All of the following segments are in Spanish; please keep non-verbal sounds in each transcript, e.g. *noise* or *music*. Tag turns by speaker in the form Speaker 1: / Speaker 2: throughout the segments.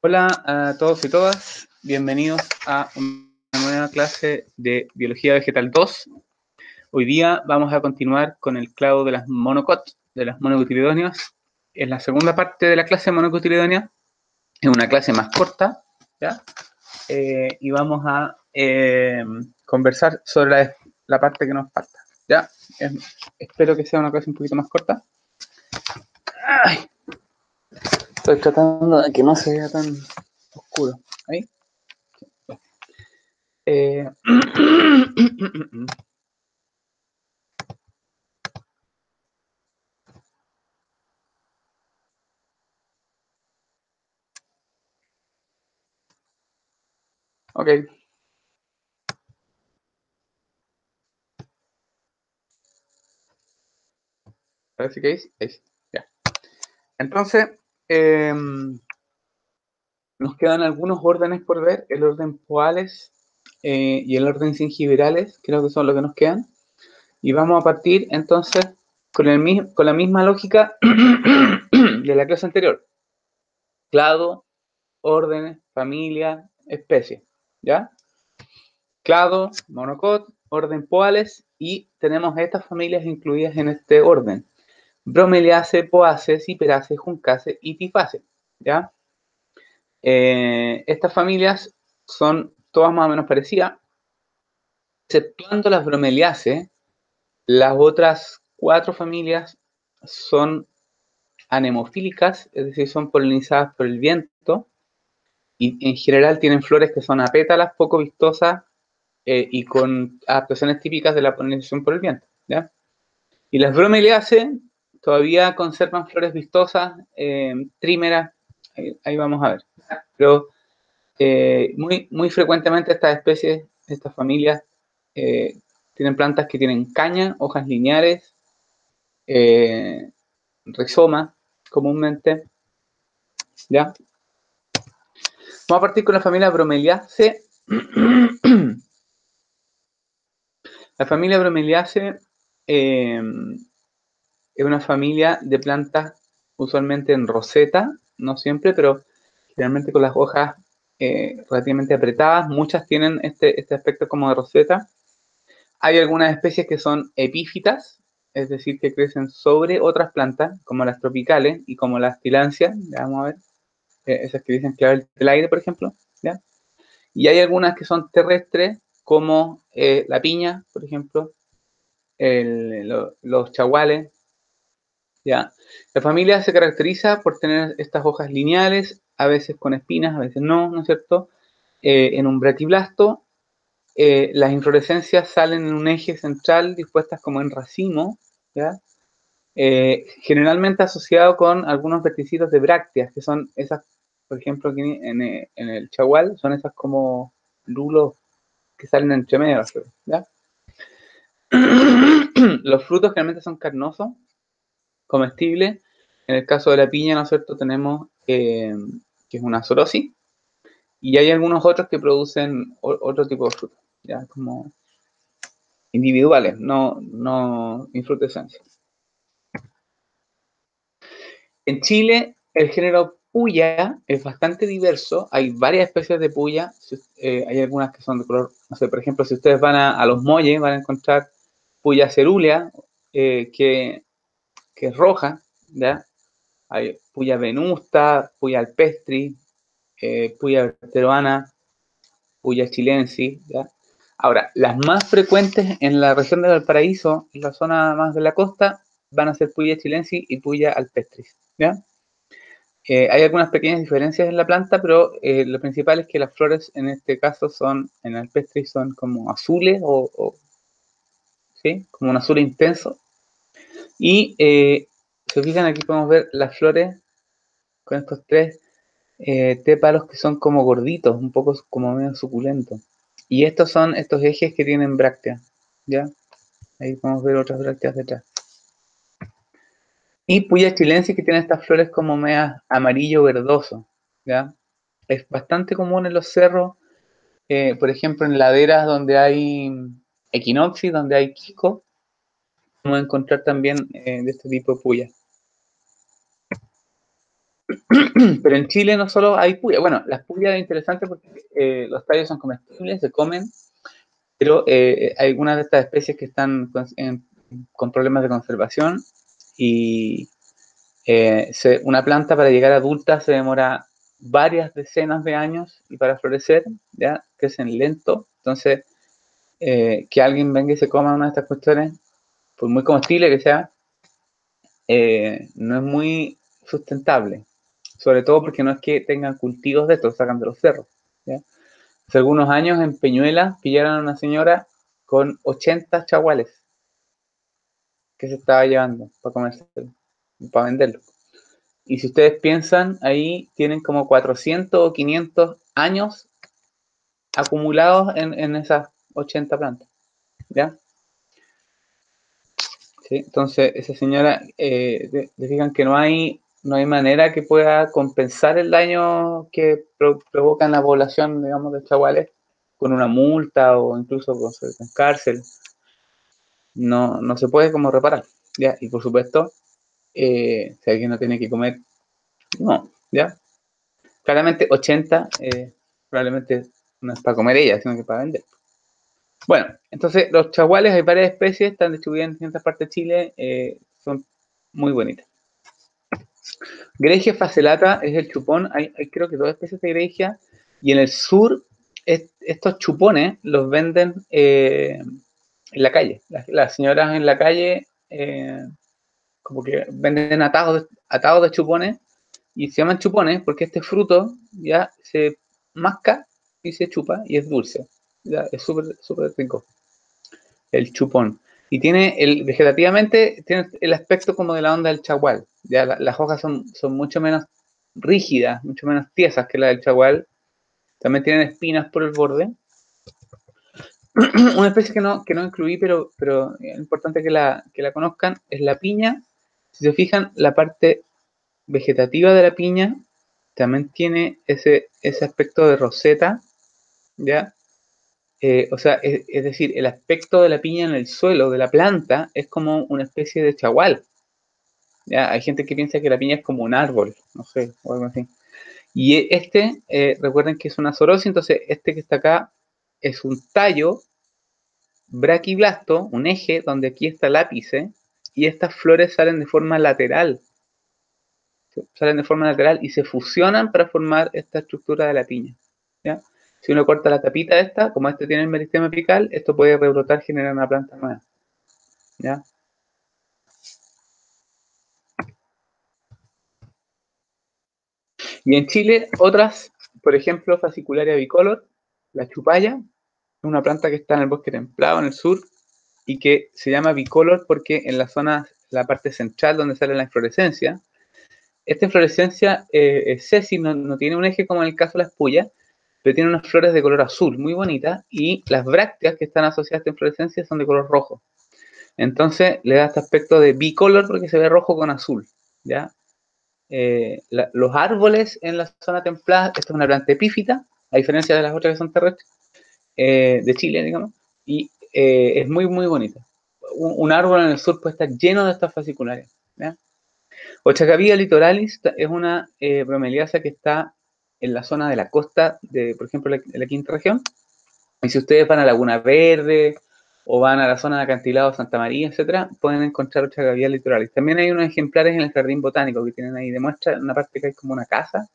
Speaker 1: Hola a todos y todas, bienvenidos a una nueva clase de Biología Vegetal 2. Hoy día vamos a continuar con el clavo de las monocot, de las monocotiledóneas. En la segunda parte de la clase de monocotiledóneas, es una clase más corta, ¿ya? Eh, y vamos a eh, conversar sobre la, parte que nos falta, ¿ya? Espero que sea una clase un poquito más corta. Ay. Estoy tratando de que no se vea tan oscuro. Ahí. Eh, *clears throat* ok. A ver si queréis. Ya. Entonces, eh, nos quedan algunos órdenes por ver, el orden Poales eh, y el orden Gingiberales, creo que son los que nos quedan. Y vamos a partir entonces con la misma lógica *coughs* de la clase anterior. Clado, órdenes, familia, especie. ¿Ya? Clado, monocot, orden Poales y tenemos estas familias incluidas en este orden bromeliace, poace, ciperace, juncace y tifase, ¿ya? Eh, estas familias son todas más o menos parecidas, exceptuando las bromeliaceae, las otras cuatro familias son anemofílicas, es decir, son polinizadas por el viento y en general tienen flores que son apétalas, poco vistosas eh, y con adaptaciones típicas de la polinización por el viento. ¿ya? Y las bromeliaceae todavía conservan flores vistosas, eh, trímeras, ahí, vamos a ver. Pero eh, muy, muy frecuentemente estas especies, estas familias, eh, tienen plantas que tienen caña, hojas lineares, rizoma comúnmente. ¿Ya? Vamos a partir con la familia Bromeliaceae. *clears throat* la familia Bromeliaceae es una familia de plantas usualmente en roseta, no siempre, pero generalmente con las hojas eh, relativamente apretadas. Muchas tienen este, este, aspecto como de roseta. Hay algunas especies que son epífitas, es decir, que crecen sobre otras plantas, como las tropicales y como las tilancias. vamos a ver. Eh, esas que dicen clavel del aire, por ejemplo. Y hay algunas que son terrestres, como eh, la piña, por ejemplo, los chaguales, La familia se caracteriza por tener estas hojas lineales, a veces con espinas, a veces no, ¿no es cierto? Eh, en un bratiblasto, eh, las inflorescencias salen en un eje central dispuestas como en racimo, ¿ya? Eh, generalmente asociado con algunos verticitos de brácteas, que son esas, por ejemplo, aquí en, en el chagual, son esas como lulos que salen entre medio, ¿ya? *clears throat* Los frutos generalmente son carnosos comestible. En el caso de la piña, ¿no es cierto?, tenemos eh, que es una sorosis. Y hay algunos otros que producen otro tipo de frutos, ya como individuales, no, no infrutescencia. En Chile, el género puya es bastante diverso. Hay varias especies de puya. Eh, hay algunas que son de color, no sé, por ejemplo, si ustedes van a, los molles, van a encontrar puya cerúlea, eh, que que es roja, ¿ya? Hay puya venusta, puya alpestri, eh, puya peruana, puya chilensis, ¿ya? Ahora, las más frecuentes en la región de Valparaíso, en la zona más de la costa, van a ser puya chilensis y puya alpestris, ¿ya? Eh, hay algunas pequeñas diferencias en la planta, pero eh, lo principal es que las flores en este caso son, en alpestris son como azules o, ¿sí? Como un azul intenso. Y eh, se fijan, aquí podemos ver las flores con estos tres eh, que son como gorditos, un poco como medio suculentos. Y estos son estos ejes que tienen brácteas, ¿ya? Ahí podemos ver otras brácteas detrás. Y Puya chilensis que tiene estas flores como medio amarillo verdoso, ¿ya? Es bastante común en los cerros, eh, por ejemplo en laderas donde hay equinoccio, donde hay kiko, Vamos a encontrar también eh, de este tipo de puya. *clears throat* Pero en Chile no solo hay puya. Bueno, las puyas es interesante porque eh, los tallos son comestibles, se comen, pero eh, hay algunas de estas especies que están con, problemas de conservación y eh, una planta para llegar adulta se demora varias decenas de años y para florecer, ya, crecen lento. Entonces, eh, que alguien venga y se coma una de estas cuestiones, por muy comestible que sea, eh, no es muy sustentable. Sobre todo porque no es que tengan cultivos de estos, sacan de los cerros. Hace algunos años en Peñuela pillaron a una señora con 80 chaguales que se estaba llevando para comerse para venderlo. Y si ustedes piensan, ahí tienen como 400 o 500 años acumulados en, esas 80 plantas. ¿Ya? Entonces, esa señora, eh, digan que no hay, no hay manera que pueda compensar el daño que provoca en la población, digamos, de chaguales con una multa o incluso con, cárcel. No, no se puede como reparar. ¿ya? Y por supuesto, eh, si alguien no tiene que comer, no, ¿ya? Claramente 80 eh, probablemente no es para comer ella, sino que para vender. Bueno, entonces los chaguales, hay varias especies, están distribuidas en distintas partes de Chile, eh, son muy bonitas. Gregia facilata es el chupón, hay, creo que dos especies de gregia, y en el sur estos chupones los venden en la calle. Las, señoras en la calle como que venden atados atados de chupones y se llaman chupones porque este fruto ya se masca y se chupa y es dulce. Es súper, súper rico. El chupón. Y tiene, el, vegetativamente, tiene el aspecto como de la onda del chagual. Ya las hojas son, son mucho menos rígidas, mucho menos tiesas que la del chagual. También tienen espinas por el borde. *clears throat* Una especie que no, que no incluí, pero, pero es importante que la, que la conozcan, es la piña si se fijan, la parte vegetativa de la piña también tiene ese, ese aspecto de roseta, ¿ya? Eh, o sea, es, decir, el aspecto de la piña en el suelo de la planta es como una especie de chagual. ¿ya? Hay gente que piensa que la piña es como un árbol, no sé, o algo así. Y este, eh, recuerden que es una sorosis, entonces este que está acá es un tallo braquiblasto, un eje donde aquí está el ápice, y estas flores salen de forma lateral. Salen de forma lateral y se fusionan para formar esta estructura de la piña. Si uno corta la tapita esta, como este tiene el meristema apical, esto puede rebrotar, generar una planta nueva. Y en Chile, otras, por ejemplo, fascicularia bicolor, la chupalla, una planta que está en el bosque templado en el sur, y que se llama bicolor porque en la zona, la parte central donde sale la inflorescencia, esta inflorescencia eh, es sesi, no, tiene un eje como en el caso de la espulla, pero tiene unas flores de color azul muy bonitas y las brácteas que están asociadas a esta inflorescencia son de color rojo. Entonces le da este aspecto de bicolor porque se ve rojo con azul. ¿ya? Eh, los árboles en la zona templada, esto es una planta epífita, a diferencia de las otras que son terrestres, eh, de Chile, digamos, y eh, es muy, muy bonita. Un, árbol en el sur puede estar lleno de estas fasciculares. ¿ya? Ochacavía litoralis es una bromeliácea que está en la zona de la costa, de, por ejemplo, la, la quinta región. Y si ustedes van a Laguna Verde o van a la zona de acantilado Santa María, etcétera, pueden encontrar Ochacavía litoralis. También hay unos ejemplares en el jardín botánico que tienen ahí, demuestra en una parte que hay como una casa.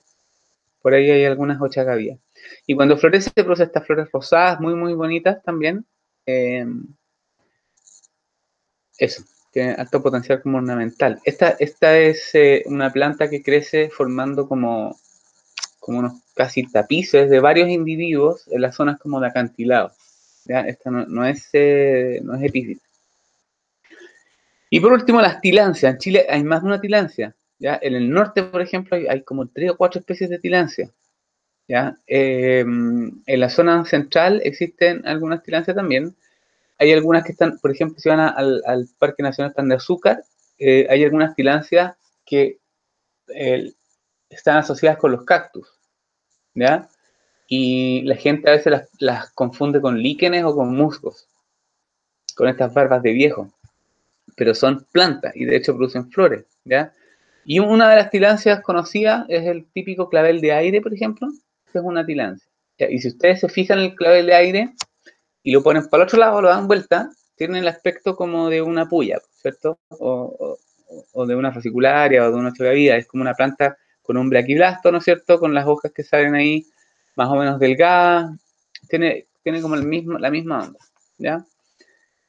Speaker 1: Por ahí hay algunas Ochacabías. Y cuando florece, se produce estas flores rosadas, muy, muy bonitas también, Em, eso, tiene alto potencial como ornamental. Esta, esta es eh, una planta que crece formando como, como unos casi tapices de varios individuos en las zonas como de acantilado. Esta no, es, eh, no es epífita. Y por último, las tilancias. En Chile hay más de una tilancia. ¿ya? En el norte, por ejemplo, hay, como tres o cuatro especies de tilancia. ¿ya? Em, en la zona central existen algunas tilancias también. Hay algunas que están, por ejemplo, si van al, Parque Nacional Pan de Azúcar, eh, hay algunas tilancias que eh, están asociadas con los cactus. ¿ya? Y la gente a veces las, las confunde con líquenes o con musgos, con estas barbas de viejo. Pero son plantas y de hecho producen flores. ¿ya? Y una de las tilancias conocidas es el típico clavel de aire, por ejemplo. Esa es una tilancia. Y si ustedes se fijan en el clavel de aire y lo ponen para el otro lado, lo dan vuelta, tiene el aspecto como de una puya, ¿cierto? O, de una fascicularia o de una vida. Es como una planta con un braquiblasto, ¿no es cierto? Con las hojas que salen ahí más o menos delgadas. Tiene, tiene como el mismo, la misma onda, ¿ya?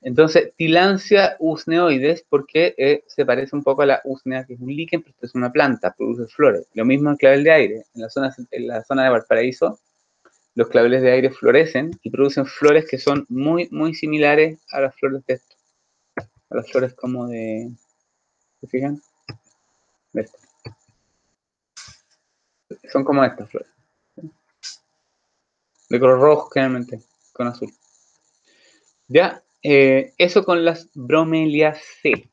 Speaker 1: Entonces, Tilancia usneoides, porque eh, se parece un poco a la usnea, que es un líquen, pero es una planta, produce flores. Lo mismo en clavel de aire. En la zona, en la zona de Valparaíso, los claveles de aire florecen y producen flores que son muy, muy similares a las flores de esto. A las flores como de... ¿Se fijan? Son como estas flores. De color rojo, generalmente, con azul. Ya, eh, eso con las bromeliaceae.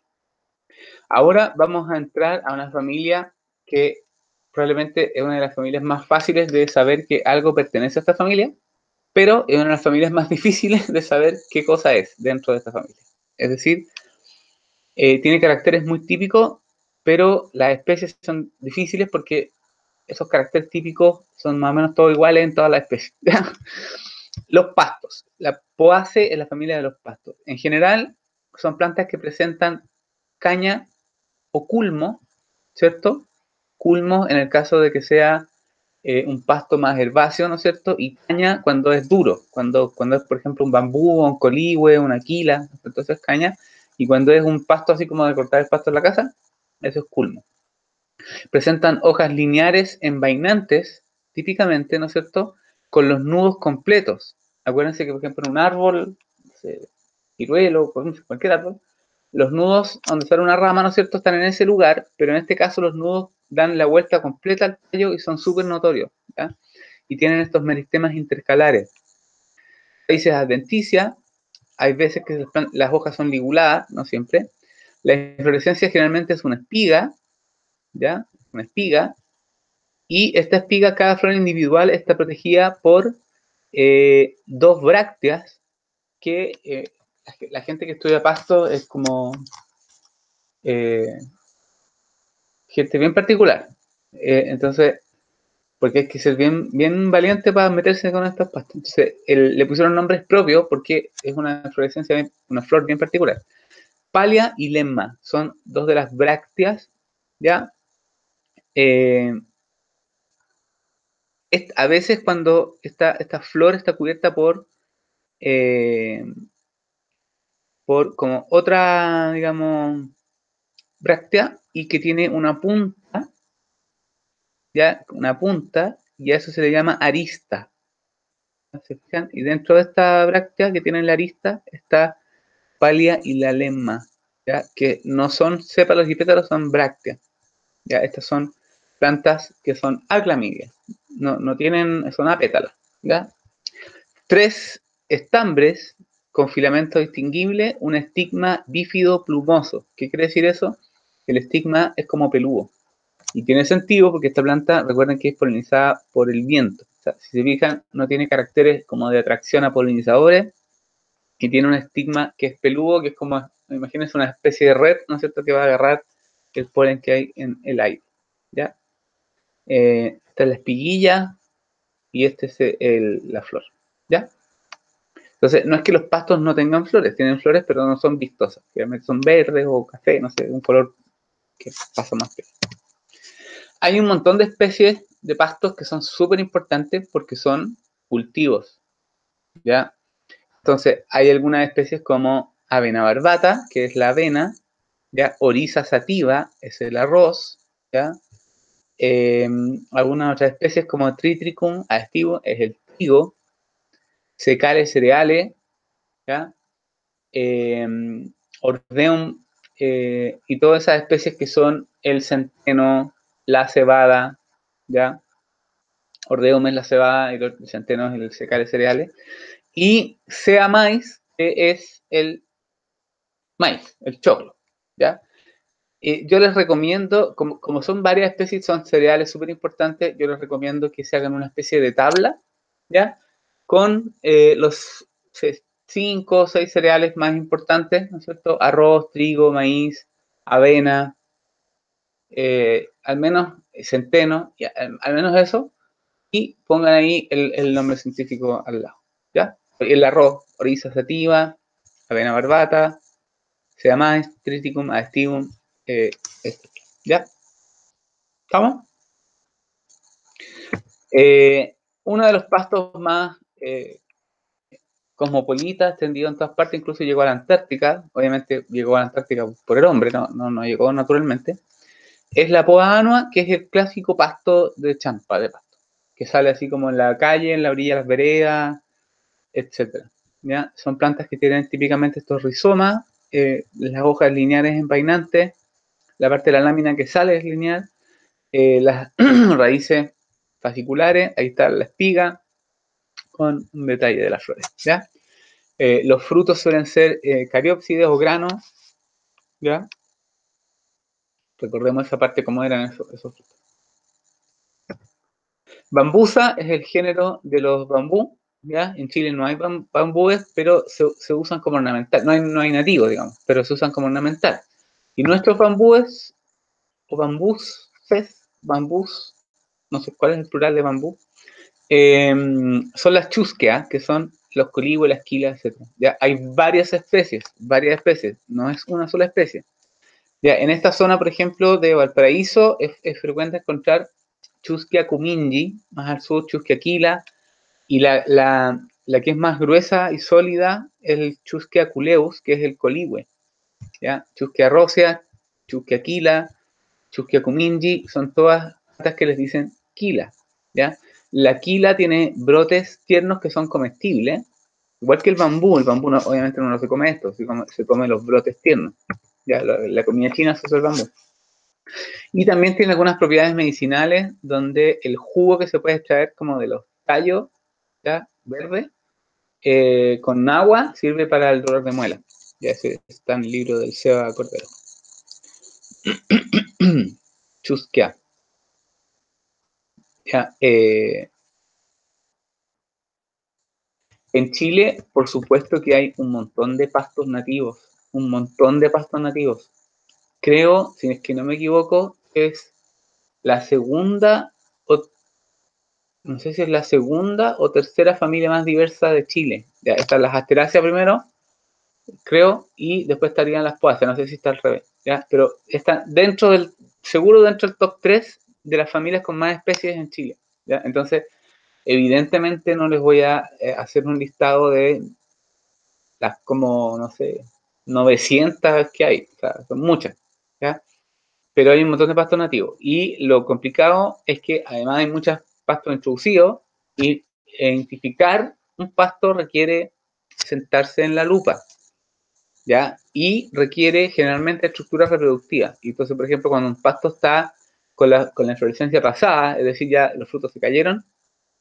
Speaker 1: Ahora vamos a entrar a una familia que probablemente es una de las familias más fáciles de saber que algo pertenece a esta familia, pero es una de las familias más *laughs* difíciles de saber qué cosa es dentro de esta familia. Es decir, eh, tiene caracteres muy típicos, pero las especies son difíciles porque esos caracteres típicos son más o menos todos iguales en todas las especies. *laughs* Los pastos. La poace es la familia de los pastos. En general, son plantas que presentan caña o culmo, ¿cierto? Culmo en el caso de que sea eh, un pasto más herbáceo, ¿no es cierto? Y caña cuando es duro, cuando, cuando es, por ejemplo, un bambú, un coligüe, una quila, entonces es caña. Y cuando es un pasto así como de cortar el pasto en la casa, eso es culmo. Presentan hojas lineares envainantes, típicamente, ¿no es cierto? con los nudos completos. Acuérdense que, por ejemplo, en un árbol, ciruelo, cualquier árbol, los nudos donde sale una rama, ¿no es cierto?, están en ese lugar, pero en este caso los nudos dan la vuelta completa al tallo y son súper notorios, ¿ya? Y tienen estos meristemas intercalares. Raíces adventicias, hay veces que las hojas son liguladas, no siempre. La inflorescencia generalmente es una espiga, ¿ya? Una espiga, y esta espiga, cada flor individual está protegida por eh, dos brácteas que eh, la gente que estudia pasto es como eh, gente bien particular. entonces, porque hay que ser bien, bien valiente para meterse con estos pastos. Entonces, le pusieron nombres propios porque es una inflorescencia, una flor bien particular. Palia y lemma son dos de las brácteas, ¿ya? A veces cuando esta, esta, flor está cubierta por, eh, por como otra, digamos, bráctea y que tiene una punta, ya, una punta, y a eso se le llama arista. Y dentro de esta bráctea que tiene la arista está palia y la lemma, ¿ya? que no son sépalos y pétalos, son brácteas. ¿ya? Estas son plantas que son aclamidias no, no tienen, son apétalas, ¿ya? Tres estambres con filamento distinguible, un estigma bífido plumoso. ¿Qué quiere decir eso? El estigma es como peludo. Y tiene sentido porque esta planta, recuerden que es polinizada por el viento. Si se fijan, no tiene caracteres como de atracción a polinizadores y tiene un estigma que es peludo, que es como, imagínense una especie de red, ¿no es cierto?, que va a agarrar el polen que hay en el aire. ¿Ya? Eh, esta es la espiguilla y este es la flor. ¿Ya? Entonces, no es que los pastos no tengan flores, tienen flores, pero no son vistosas. Realmente son verdes o café, no sé, un color que pasa más que. Hay un montón de especies de pastos que son súper importantes porque son cultivos. ¿Ya? Entonces, hay algunas especies como avena barbata, que es la avena, ¿ya? Oriza sativa, es el arroz, ¿ya? Em, algunas otras especies como Tritricum aestivo es el trigo, secales cereales, ¿ya? Em, ordeum eh, y todas esas especies que son el centeno, la cebada, ¿ya? Ordeum es la cebada el centeno es el secales cereales. Y sea maíz, que es el maíz, el choclo, ¿ya? Eh, yo les recomiendo, como, son varias especies, son cereales súper importantes, yo les recomiendo que se hagan una especie de tabla, ¿ya? Con eh, los cinco o seis cereales más importantes, ¿no es cierto? Arroz, trigo, maíz, avena, eh, al menos centeno, al, menos eso, y pongan ahí el, nombre científico al lado, ¿ya? El arroz, Orisa sativa, avena barbata, sedamais, triticum, aestivum, eh, ¿ya? ¿Estamos? Eh, uno de los pastos más eh, cosmopolitas, extendido en todas partes, incluso llegó a la Antártica, obviamente llegó a la Antártica por el hombre, no, no, llegó naturalmente, es la poa anua, que es el clásico pasto de champa de pasto, que sale así como en la calle, en la orilla de las veredas, etc. ¿ya? Son plantas que tienen típicamente estos rizomas, eh, las hojas lineales empainantes, la parte de la lámina que sale es lineal, eh, las *clears throat* raíces fasciculares, ahí está la espiga, con un detalle de las flores, ¿ya? Eh, los frutos suelen ser eh, cariópsides o granos, ¿ya? Recordemos esa parte, cómo eran esos, frutos. Bambusa es el género de los bambú, ¿ya? En Chile no hay bambúes, pero se, usan como ornamental. No hay, no hay nativos, digamos, pero se usan como ornamental. Y nuestros bambúes, o bambús, bambús, no sé cuál es el plural de bambú, em, son las chusqueas, que son los colibos, las quilas, etc. ¿ya? Hay varias especies, varias especies, no es una sola especie. ¿ya? En esta zona, por ejemplo, de Valparaíso, es, frecuente encontrar chusquia cumingi, más al sur chusquia aquila, y la, la, que es más gruesa y sólida es el chusquia culeus, que es el coligüe. ¿Ya? Chusquia rósea, chusquia aquila, son todas que les dicen quila. La quila tiene brotes tiernos que son comestibles, igual que el bambú, el bambú obviamente no se come esto, se come, los brotes tiernos, ¿ya? La, comida china se usa el bambú. Y también tiene algunas propiedades medicinales donde el jugo que se puede extraer como de los tallos, ¿ya? Verde, eh, con agua sirve para el dolor de muela. Ya ese está en el libro del Seba Cordero. *clears throat* Chusquia. Eh, en Chile, por supuesto que hay un montón de pastos nativos, un montón de pastos nativos. Creo, si es que no me equivoco, es la segunda, o, no sé si es la segunda o tercera familia más diversa de Chile. Ya están las asteráceas primero, creo, y después estarían las poáceas, no sé si está al revés, ¿ya? pero está dentro del, seguro dentro del top 3 de las familias con más especies en Chile. Entonces, evidentemente no les voy a eh, hacer un listado de las como, no sé, 900 que hay, o sea, son muchas, ¿ya? Pero hay un montón de pastos nativos. Y lo complicado es que además hay muchos pastos introducidos y identificar un pasto requiere sentarse en la lupa, ¿ya? Y requiere generalmente estructuras reproductivas. Entonces, por ejemplo, cuando un pasto está con la, con la inflorescencia pasada, es decir, ya los frutos se cayeron,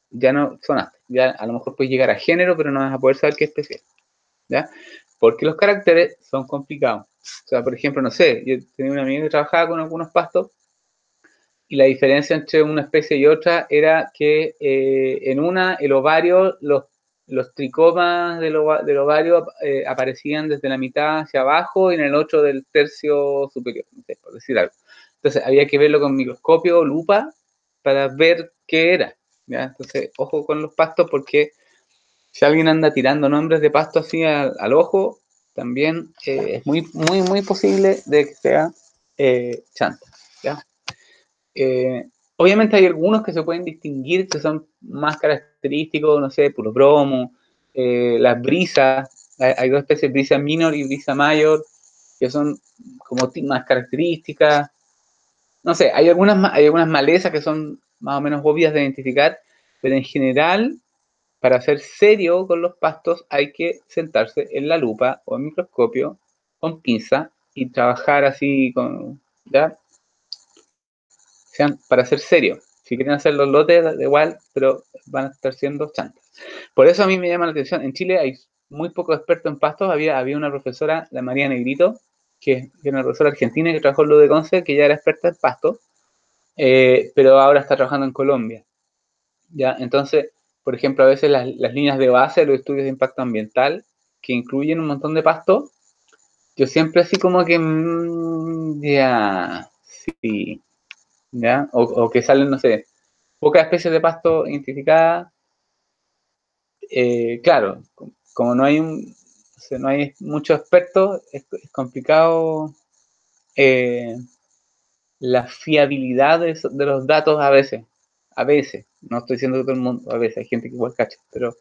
Speaker 1: ya no sonaste. Ya a lo mejor puedes llegar a género, pero no vas a poder saber qué especie ¿Ya? Porque los caracteres son complicados. O sea, por ejemplo, no sé, yo tenía una amiga que trabajaba con algunos pastos y la diferencia entre una especie y otra era que eh, en una, el ovario, los, los tricomas del, ovario eh, aparecían desde la mitad hacia abajo y en el otro del tercio superior, no sé, por decir algo. Entonces había que verlo con microscopio o lupa para ver qué era. Entonces, ojo con los pastos porque si alguien anda tirando nombres de pasto así al, ojo, también eh, es muy, muy, muy posible de que sea eh, chanta. Eh, obviamente hay algunos que se pueden distinguir que son más característicos, no sé, puro bromo, las brisas, hay, dos especies, brisa minor y brisa mayor, que son como más características no sé, hay algunas, hay algunas malezas que son más o menos obvias de identificar, pero en general, para ser serio con los pastos, hay que sentarse en la lupa o en microscopio con pinza y trabajar así con. Sean, para ser serio. Si quieren hacer los lotes, da igual, pero van a estar siendo chantas. Por eso a mí me llama la atención. En Chile hay muy pocos expertos en pastos. Había, había una profesora, la María Negrito, que es una profesora argentina que trabajó en lo de Conce, que ya era experta en pasto, eh, pero ahora está trabajando en Colombia. ¿ya? Entonces, por ejemplo, a veces las, líneas de base de los estudios de impacto ambiental, que incluyen un montón de pasto, yo siempre así como que, mm, ya, Sí. ¿Ya? O, que salen, no sé, pocas especies de pasto identificadas. Eh, claro, como no hay un, no hay muchos expertos, es, complicado eh, la fiabilidad de, los datos a veces. A veces, no estoy diciendo que todo el mundo, a veces hay gente que igual cacha, pero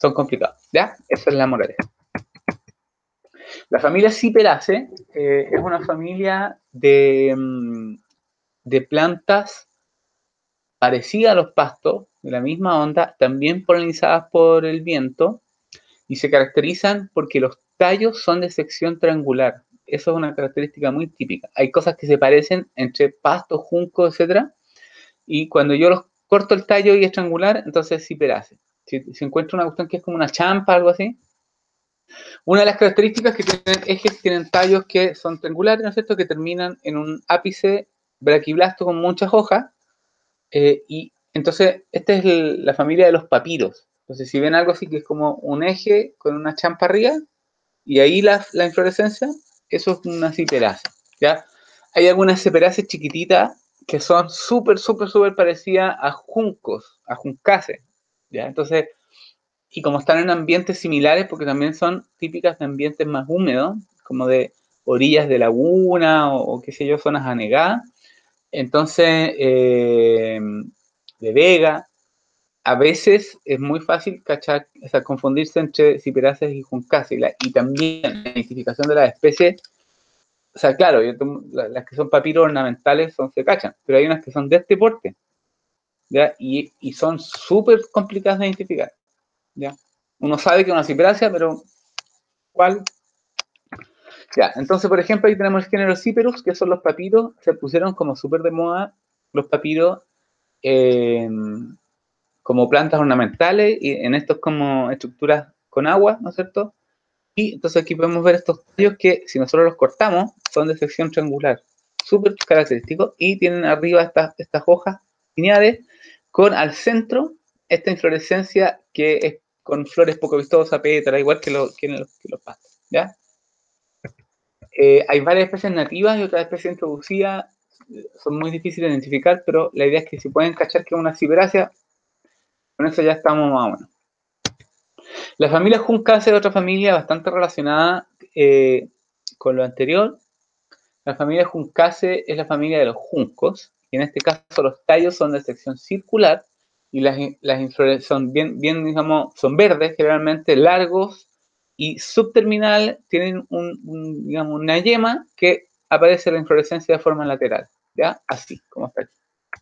Speaker 1: son complicados. ¿Ya? Esa es la moraleja. La familia Ciperaceae eh, es una familia de, mm, de plantas parecida a los pastos, de la misma onda, también polinizadas por el viento, y se caracterizan porque los tallos son de sección triangular. Eso es una característica muy típica. Hay cosas que se parecen entre pastos, juncos, etc. Y cuando yo los corto el tallo y es triangular, entonces sí perace. Si se encuentra una cuestión que es como una champa, algo así, una de las características que tienen ejes tienen tallos que son triangulares, ¿no es cierto?, que terminan en un ápice braquiblasto con muchas hojas. Eh, y entonces, esta es la familia de los papiros. Entonces, si ven algo así que es como un eje con una champa arriba, y ahí la, inflorescencia, eso es una ciperácea, ¿ya? Hay algunas ciperáceas chiquititas que son súper, súper, súper parecidas a juncos, a juncaces, ¿ya? Entonces, y como están en ambientes similares, porque también son típicas de ambientes más húmedos, como de orillas de laguna o, qué sé yo, zonas anegadas, entonces, eh, de vega, a veces es muy fácil cachar, o sea, confundirse entre ciperáceas y juncáceas. Y, también la identificación de las especies, o sea, claro, las que son papiros ornamentales son, se cachan, pero hay unas que son de este porte. Y, son súper complicadas de identificar, ¿ya? Uno sabe que es una ciperácea, pero ¿cuál? Ya, entonces, por ejemplo, ahí tenemos el género Ciperus, que son los papiros, se pusieron como súper de moda los papiros eh, como plantas ornamentales y en estos como estructuras con agua, ¿no es cierto? Y entonces aquí podemos ver estos tallos que si nosotros los cortamos son de sección triangular, súper característicos y tienen arriba estas, estas hojas lineales con al centro esta inflorescencia que es con flores poco vistosas, pétalas, igual que, los, que los, pastos, ¿ya? Eh, hay varias especies nativas y otras especies introducidas, son muy difíciles de identificar, pero la idea es que si pueden cachar que es una ciberácea, con eso ya estamos más o menos. La familia Juncaceae es otra familia bastante relacionada eh, con lo anterior. La familia Juncaceae es la familia de los juncos, y en este caso los tallos son de sección circular y las, las son bien, bien, son verdes, generalmente largos y subterminal, tienen un, digamos, una yema que aparece la inflorescencia de forma lateral, ¿ya? Así, como está aquí.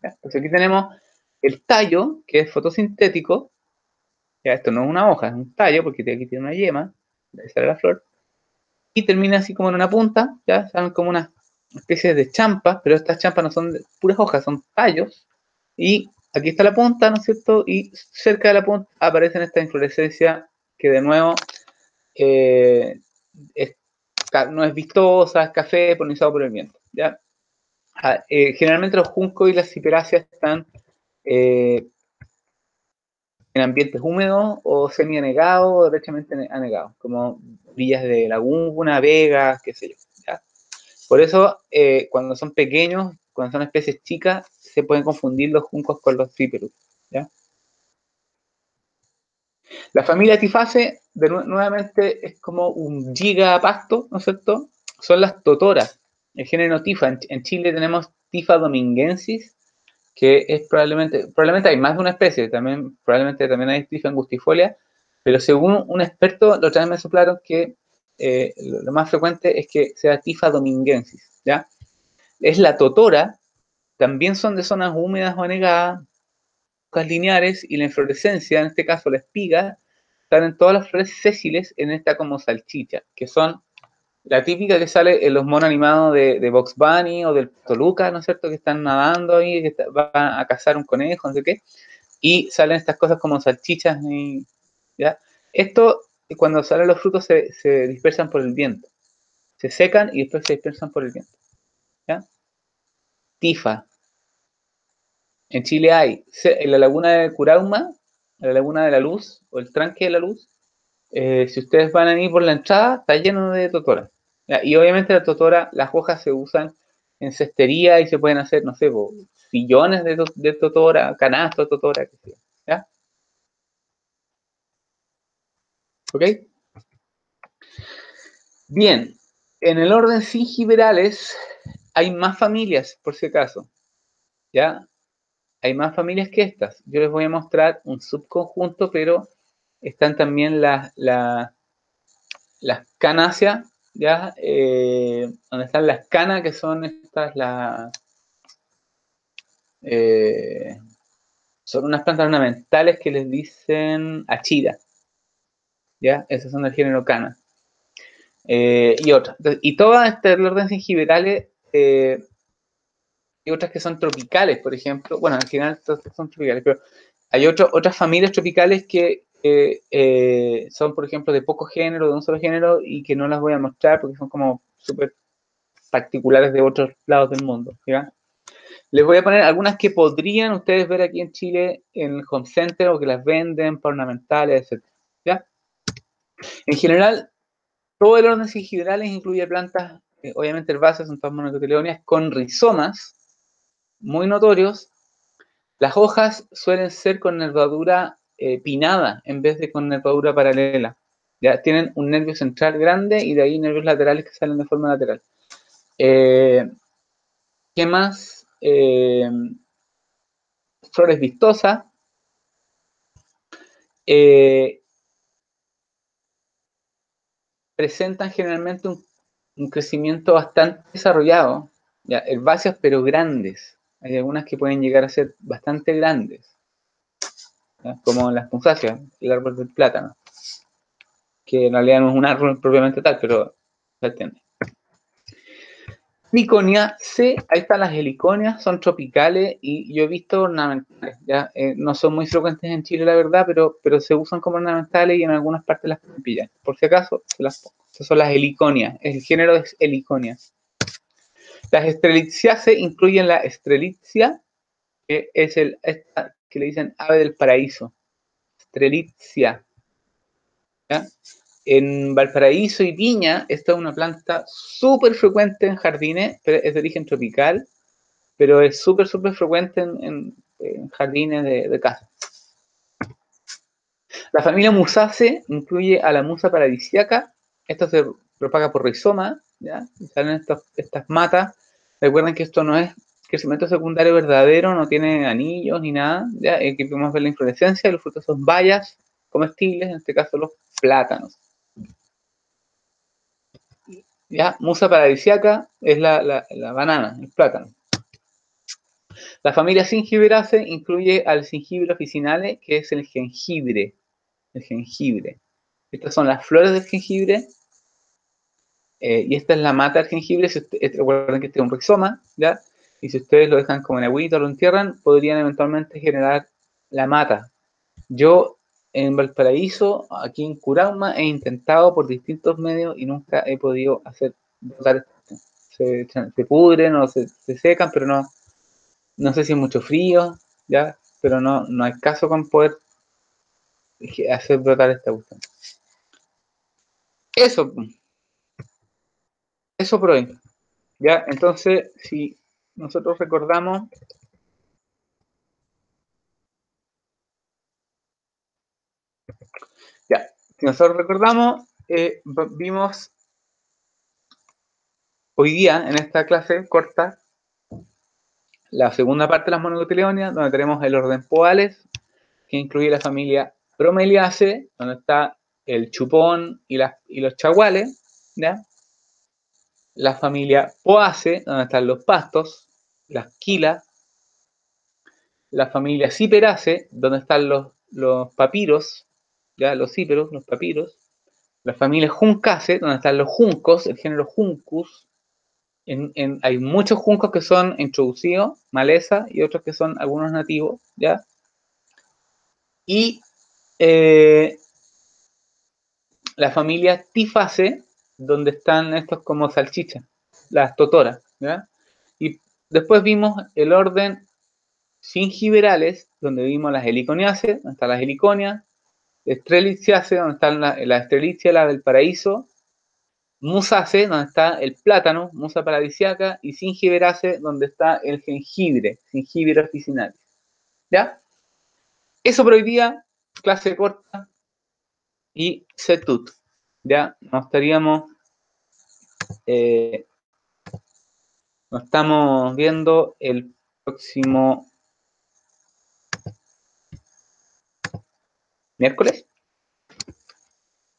Speaker 1: Entonces aquí tenemos el tallo, que es fotosintético, ya esto no es una hoja, es un tallo, porque aquí tiene una yema, de sale la flor, y termina así como en una punta, ya saben como una especie de champa, pero estas champas no son puras hojas, son tallos, y aquí está la punta, ¿no es cierto? Y cerca de la punta aparecen esta inflorescencia que de nuevo eh, no es vistosa, es café polinizado por el viento, ¿ya? Ah, eh, generalmente los juncos y las ciperáceas están eh, en ambientes húmedos o semi-anegados o derechamente anegados, como villas de laguna, vegas, qué sé yo. Por eso, eh, cuando son pequeños, cuando son especies chicas, se pueden confundir los juncos con los cíperus. La familia Tifase, nuevamente, es como un gigapasto, ¿no es cierto? Son las totoras, el género Tifa. En, Chile tenemos Tifa dominguensis, que es probablemente, probablemente hay más de una especie, también, probablemente también hay Tifa angustifolia, pero según un experto, lo vez me soplaron que eh, lo, más frecuente es que sea Tifa dominguensis, ¿ya? Es la totora, también son de zonas húmedas o anegadas, lineares, y la inflorescencia, en este caso la espiga, están en todas las flores sésiles en esta como salchicha, que son la típica que sale en los monos animados de, de Box Bunny o del Toluca, ¿no es cierto? Que están nadando ahí, que van a cazar un conejo, no sé qué, y salen estas cosas como salchichas, y, ¿ya? Esto, cuando salen los frutos, se, se, dispersan por el viento. Se secan y después se dispersan por el viento. ¿ya? Tifa. En Chile hay, en la laguna de Curauma, la laguna de la luz, o el tranque de la luz, eh, si ustedes van a ir por la entrada, está lleno de totora. Y obviamente la totora, las hojas se usan en cestería y se pueden hacer, no sé, sillones de, de totora, canastos totora, que sea. ¿Ya? ¿Ok? Bien, en el orden singiberales hay más familias, por si acaso. ¿Ya? Hay más familias que estas. Yo les voy a mostrar un subconjunto, pero están también las, las, canáceas, ¿ya? Eh, donde están las canas, que son estas, las... Eh, son unas plantas ornamentales que les dicen achida. ¿Ya? Esas son del género cana. Eh, y otras. Y todas estas orden y otras que son tropicales, por ejemplo. Bueno, al final todas son tropicales, pero hay otras familias tropicales que eh, son, por ejemplo, de poco género, de un solo género, y que no las voy a mostrar porque son como súper particulares de otros lados del mundo. ¿ya? Les voy a poner algunas que podrían ustedes ver aquí en Chile en el home center o que las venden para ornamentales, etc. ¿ya? En general, todo el orden generales incluye plantas, eh, obviamente herbáceas, son todas monocotiledóneas, con rizomas muy notorios. Las hojas suelen ser con nervadura eh, pinada en vez de con nervadura paralela. Ya tienen un nervio central grande y de ahí nervios laterales que salen de forma lateral. Eh, ¿Qué más? Eh, flores vistosas. presentan generalmente un, crecimiento bastante desarrollado, ya, herbáceas pero grandes. Hay algunas que pueden llegar a ser bastante grandes como las punzáceas, el árbol del plátano, que en realidad no es un árbol propiamente tal, pero se entiende. Heliconia C, ahí están las heliconias, son tropicales y yo he visto ornamentales, ya eh, no son muy frecuentes en Chile la verdad, pero, pero se usan como ornamentales y en algunas partes las pillar. Por si acaso, se las pongo. Esas son las heliconias, el género es heliconia. Las estrelitziaceae incluyen la estrelitzia, que es el, esta, que le dicen ave del paraíso, Strelitzia. En Valparaíso y Viña, esta es una planta súper frecuente en jardines, pero es de origen tropical, pero es súper, súper frecuente en, jardines de, casa. La familia Musace incluye a la musa paradisiaca. Esto se propaga por rizoma, Salen estas matas. Recuerden que esto no es crecimiento secundario verdadero, no tiene anillos ni nada. ¿ya? Aquí podemos ver la inflorescencia, los frutos son bayas comestibles, en este caso los plátanos. ¿Ya? Musa paradisiaca es la, banana, el plátano. La familia Singiberaceae incluye al Singibre officinale, que es el jengibre. El jengibre. Estas son las flores del jengibre. Eh, y esta es la mata del jengibre. recuerden que este es un rizoma, ¿ya? y si ustedes lo dejan como en agüita o lo entierran, podrían eventualmente generar la mata. Yo en Valparaíso, aquí en Curauma, he intentado por distintos medios y nunca he podido hacer brotar se, se pudren o se, secan, pero no, no sé si es mucho frío, ya, pero no, no hay caso con poder hacer brotar esta cuestión. Eso, eso por hoy. Ya, entonces, si nosotros recordamos ya, si nosotros recordamos, eh, vimos hoy día en esta clase corta la segunda parte de las monocotiledonias, donde tenemos el orden Poales, que incluye la familia Bromeliaceae, donde está el chupón y, las, y los chaguales, ¿ya? La familia Poace, donde están los pastos, las quilas, la familia Ciperace, donde están los, los papiros, ya los cíperos, los papiros, la familia Juncace, donde están los juncos, el género Juncus. hay muchos juncos que son introducidos, maleza, y otros que son algunos nativos, ¿ya? Y eh, la familia Tiface, donde están estos como salchichas, las totoras, Y después vimos el orden gingiberales, donde vimos las heliconiaceae, donde están las heliconias, estreliciaceae, donde están la, la la del paraíso, musase, donde está el plátano, musa paradisiaca, y gingiberase, donde está el jengibre, jengibre officinalis. ¿Ya? Eso por clase corta y setut. Ya nos estaríamos, eh, nos estamos viendo el próximo miércoles.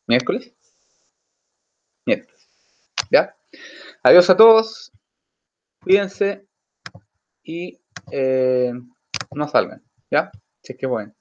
Speaker 1: Miércoles. Miércoles. ¿Ya? Adiós a todos. Cuídense y eh, no salgan. ¿Ya? Sí, que bueno.